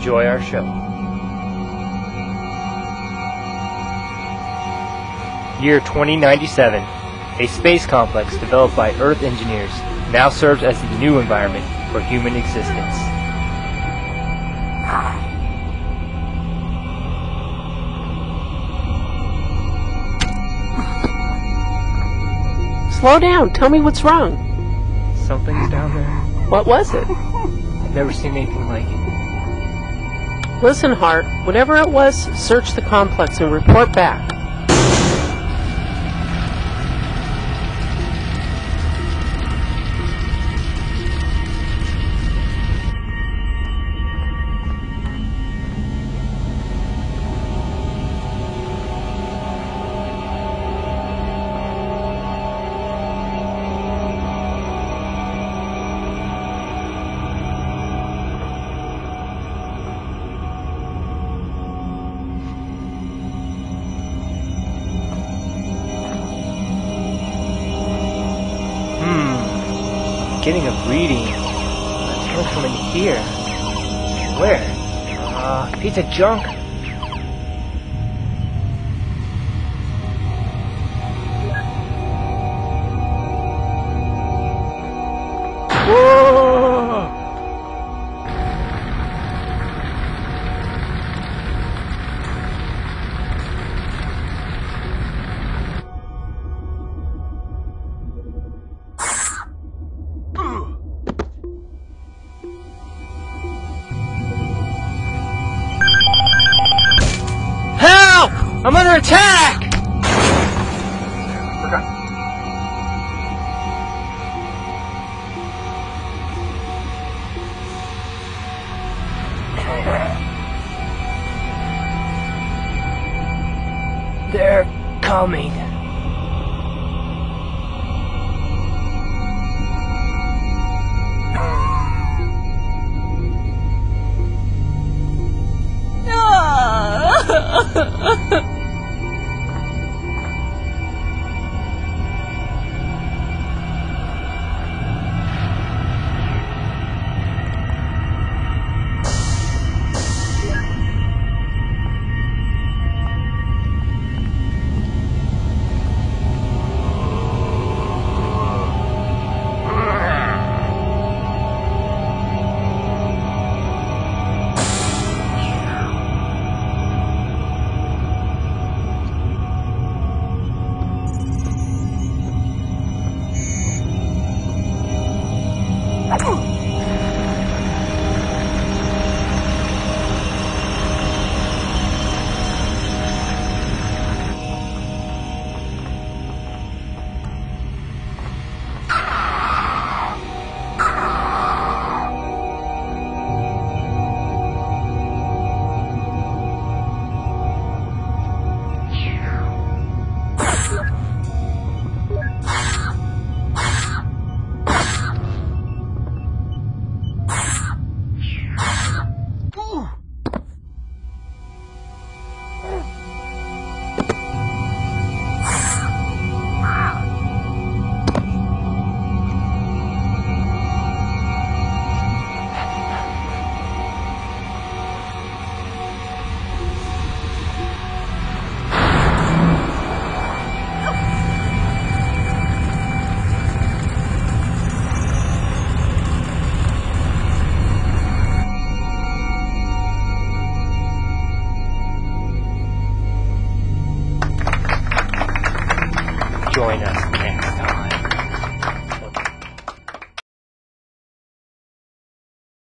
enjoy our show. Year 2097, a space complex developed by Earth engineers now serves as the new environment for human existence. Slow down. Tell me what's wrong. Something's down there. What was it? I've never seen anything like it. Listen, Hart. Whatever it was, search the complex and report back. Getting a reading. It's coming from in here. Where? Uh, piece of junk. I'm under attack! They're coming. Oh! Ugh. Join us next time.